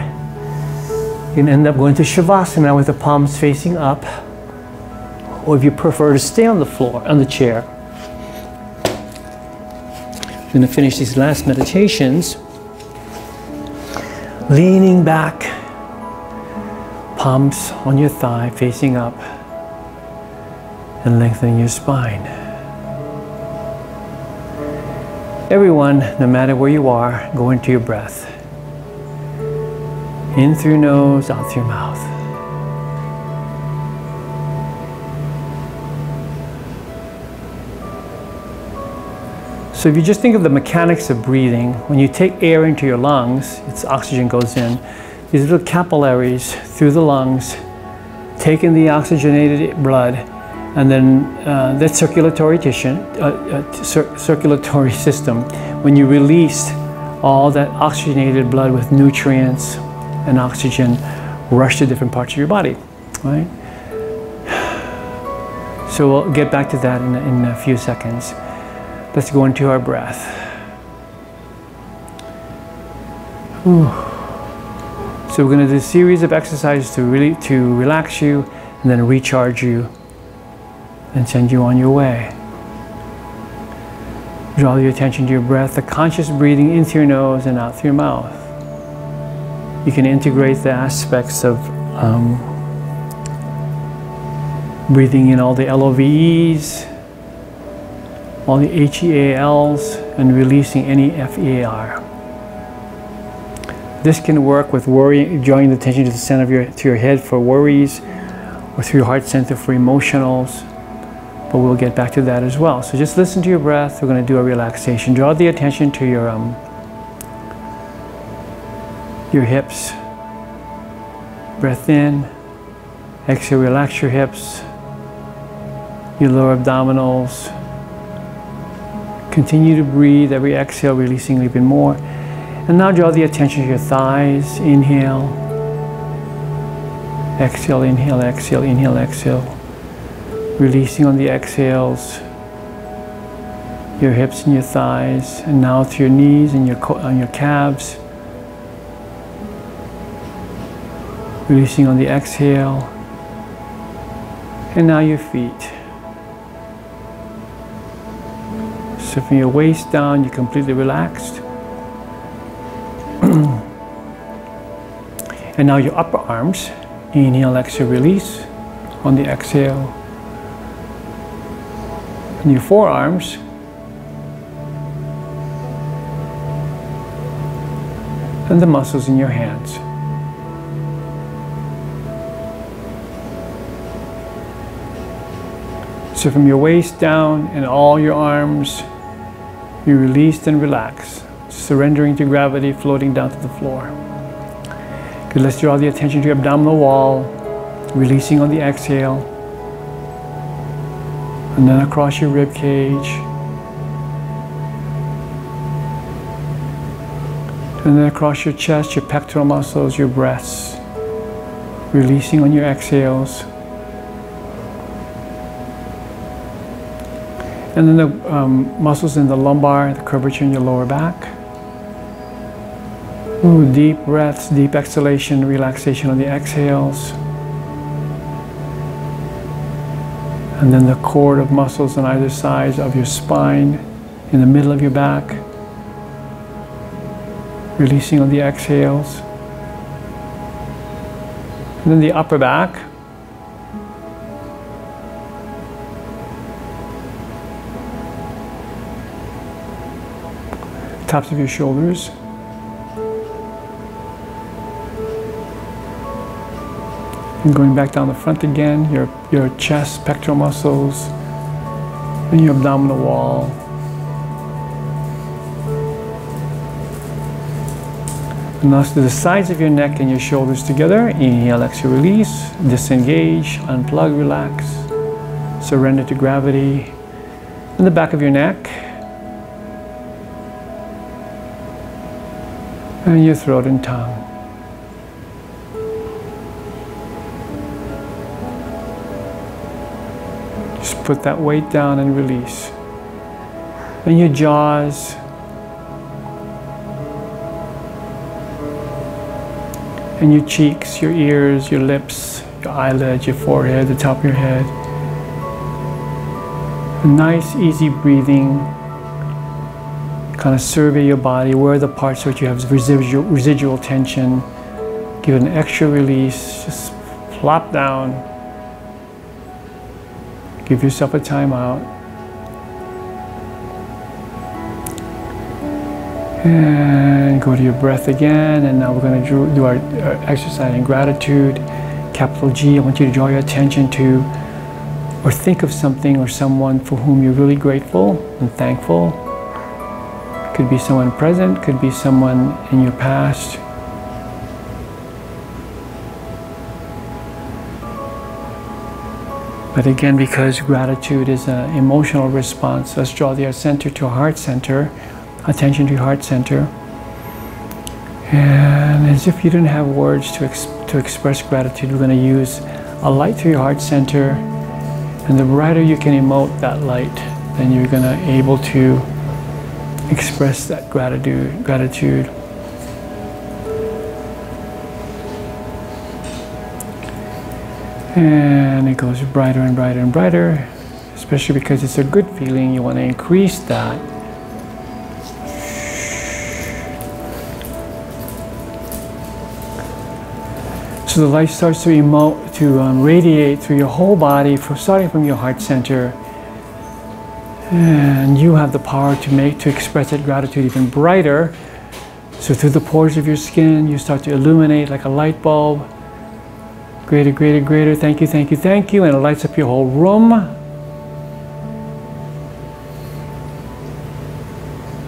You can end up going to Shavasana with the palms facing up or if you prefer to stay on the floor, on the chair. I'm going to finish these last meditations leaning back, palms on your thigh facing up, and lengthening your spine. Everyone, no matter where you are, go into your breath. In through nose, out through mouth. So if you just think of the mechanics of breathing, when you take air into your lungs, its oxygen goes in, these little capillaries through the lungs, take in the oxygenated blood, and then uh, that circulatory tissue, uh, uh, cir circulatory system, when you release all that oxygenated blood with nutrients and oxygen, rush to different parts of your body, right? So we'll get back to that in, in a few seconds. Let's go into our breath. So we're going to do a series of exercises to really to relax you and then recharge you and send you on your way. Draw your attention to your breath, the conscious breathing into your nose and out through your mouth. You can integrate the aspects of um, breathing in all the LOVEs, all the HEALs and releasing any FEAR. This can work with drawing the attention to the center of your, to your head for worries or through your heart center for emotionals. But we'll get back to that as well. So just listen to your breath. We're going to do a relaxation. Draw the attention to your, um, your hips. Breath in. Exhale, relax your hips, your lower abdominals, Continue to breathe, every exhale releasing even more. And now draw the attention to your thighs. Inhale. Exhale, inhale, exhale, inhale, exhale. Releasing on the exhales. Your hips and your thighs. And now to your knees and your, on uh, your calves. Releasing on the exhale. And now your feet. So from your waist down, you're completely relaxed. and now your upper arms. Inhale, exhale, release. On the exhale. And your forearms. And the muscles in your hands. So from your waist down and all your arms, you released and relax, surrendering to gravity, floating down to the floor. Good, let's draw the attention to your abdominal wall. releasing on the exhale, and then across your rib cage, and then across your chest, your pectoral muscles, your breasts, releasing on your exhales. And then the um, muscles in the lumbar, the curvature in your lower back. Ooh, deep breaths, deep exhalation, relaxation on the exhales. And then the cord of muscles on either side of your spine, in the middle of your back. Releasing on the exhales. And then the upper back. Tops of your shoulders. And going back down the front again, your, your chest, pectoral muscles, and your abdominal wall. And now to the sides of your neck and your shoulders together. Inhale, exhale, release, disengage, unplug, relax, surrender to gravity. In the back of your neck. And your throat and tongue. Just put that weight down and release. And your jaws. And your cheeks, your ears, your lips, your eyelids, your forehead, the top of your head. Nice, easy breathing. Kind of survey your body. Where are the parts which you have residual, residual tension? Give it an extra release. Just plop down. Give yourself a timeout. And go to your breath again. And now we're going to do our, our exercise in gratitude. Capital G, I want you to draw your attention to or think of something or someone for whom you're really grateful and thankful. Could be someone present, could be someone in your past. But again, because gratitude is an emotional response, let's draw the center to heart center, attention to heart center. And as if you didn't have words to, ex to express gratitude, we're going to use a light to your heart center. And the brighter you can emote that light, then you're going to able to express that gratitude. gratitude. And it goes brighter and brighter and brighter, especially because it's a good feeling. You want to increase that. So the light starts to emote, to um, radiate through your whole body, from, starting from your heart center. And you have the power to make, to express that gratitude even brighter. So through the pores of your skin, you start to illuminate like a light bulb. Greater, greater, greater. Thank you, thank you, thank you. And it lights up your whole room.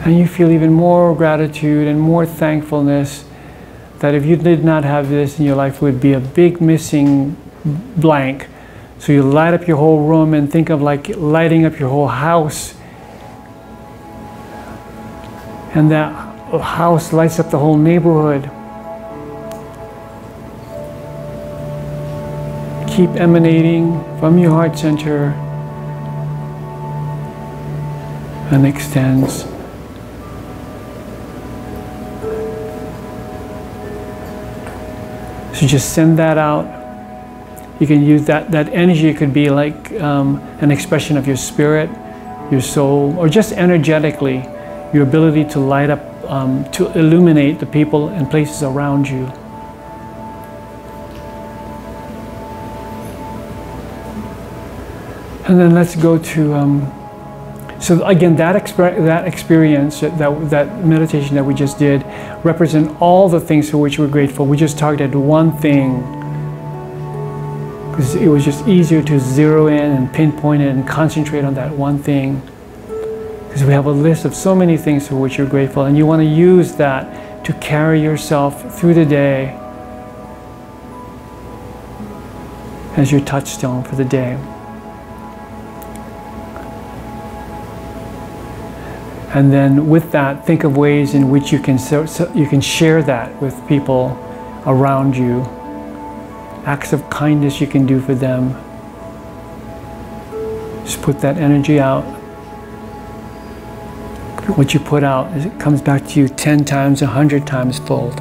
And you feel even more gratitude and more thankfulness that if you did not have this in your life, would be a big missing blank. So you light up your whole room and think of like lighting up your whole house. And that house lights up the whole neighborhood. Keep emanating from your heart center and extends. So just send that out. You can use that, that energy, could be like um, an expression of your spirit, your soul, or just energetically, your ability to light up, um, to illuminate the people and places around you. And then let's go to um, so again, that, exper that experience, that, that meditation that we just did, represent all the things for which we're grateful. We just targeted one thing because it was just easier to zero in and pinpoint it and concentrate on that one thing. Because we have a list of so many things for which you're grateful, and you want to use that to carry yourself through the day. as your touchstone for the day. And then with that, think of ways in which you can, so, so you can share that with people around you. Acts of kindness you can do for them. Just put that energy out. What you put out, it comes back to you 10 times, 100 times fold.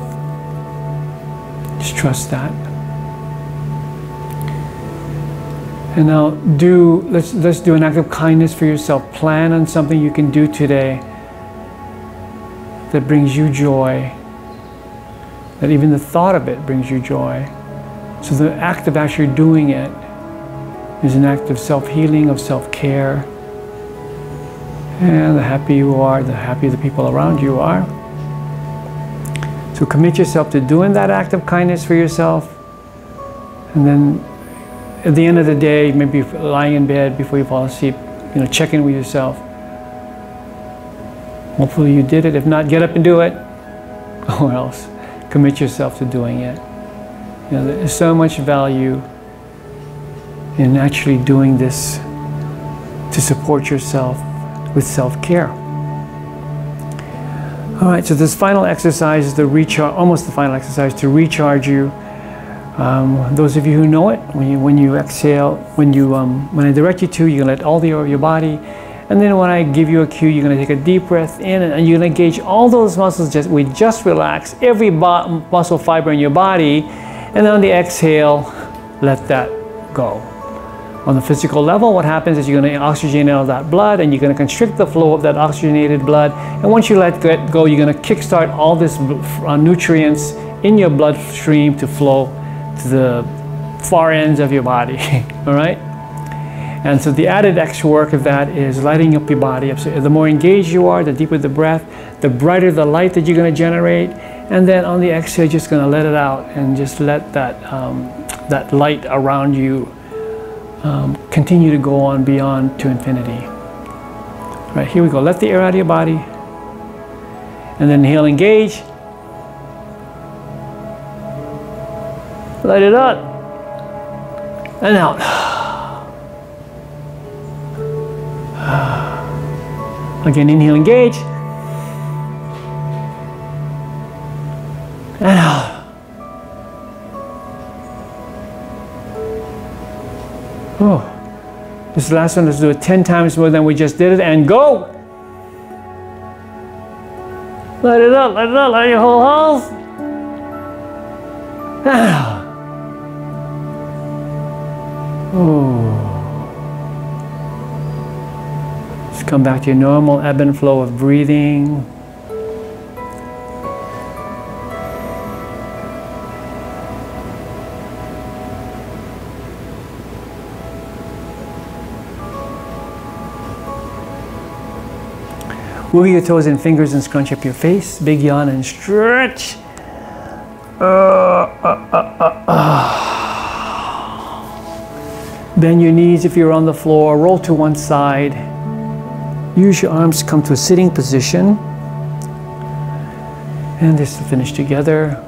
Just trust that. And now do let's let's do an act of kindness for yourself. Plan on something you can do today that brings you joy. That even the thought of it brings you joy. So the act of actually doing it is an act of self-healing, of self-care. And the happier you are, the happier the people around you are. So commit yourself to doing that act of kindness for yourself. And then at the end of the day, maybe lying in bed before you fall asleep, you know, check in with yourself. Hopefully you did it. If not, get up and do it. Or else, commit yourself to doing it. You know, there's so much value in actually doing this to support yourself with self-care. All right, so this final exercise is the recharge, almost the final exercise to recharge you um, those of you who know it, when you, when you exhale, when, you, um, when I direct you to, to let all the air of your body. And then when I give you a cue, you're going to take a deep breath in and you're to engage all those muscles. Just We just relax every muscle fiber in your body. And then on the exhale, let that go. On the physical level, what happens is you're going to oxygenate all that blood and you're going to constrict the flow of that oxygenated blood. And once you let that go, you're going to kickstart all this uh, nutrients in your bloodstream to flow to the far ends of your body, all right? And so the added extra work of that is lighting up your body. So the more engaged you are, the deeper the breath, the brighter the light that you're going to generate. And then on the exhale, you're just going to let it out and just let that, um, that light around you um, continue to go on beyond to infinity. All right, here we go. Let the air out of your body. And then inhale, engage. Light it up. And out. Again, inhale, engage. And out. Oh, this last one, let's do it 10 times more than we just did it, and go. Let it up, let it up, let your whole house. Out. Oh. Come back to your normal ebb and flow of breathing. Move your toes and fingers and scrunch up your face. Big yawn and stretch. Uh, uh, uh Bend your knees if you're on the floor, roll to one side. Use your arms to come to a sitting position. And this will finish together.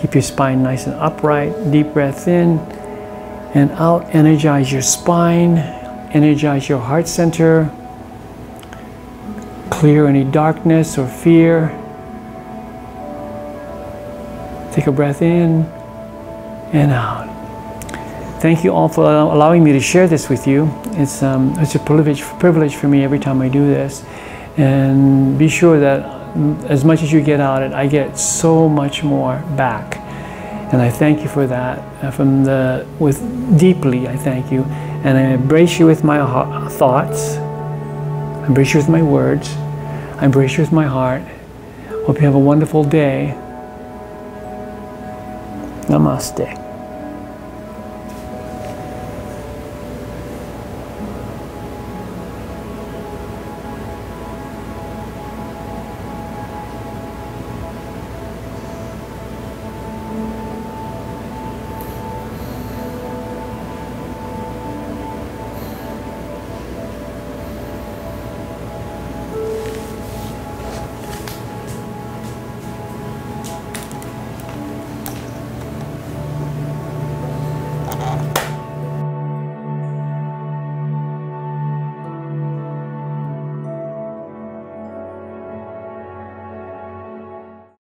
Keep your spine nice and upright. Deep breath in and out. Energize your spine. Energize your heart center. Clear any darkness or fear. Take a breath in and out. Thank you all for allowing me to share this with you. It's, um, it's a privilege, privilege for me every time I do this. And be sure that as much as you get out of it, I get so much more back. And I thank you for that. Uh, from the, with deeply, I thank you. And I embrace you with my thoughts. I embrace you with my words. I embrace you with my heart. Hope you have a wonderful day. Namaste.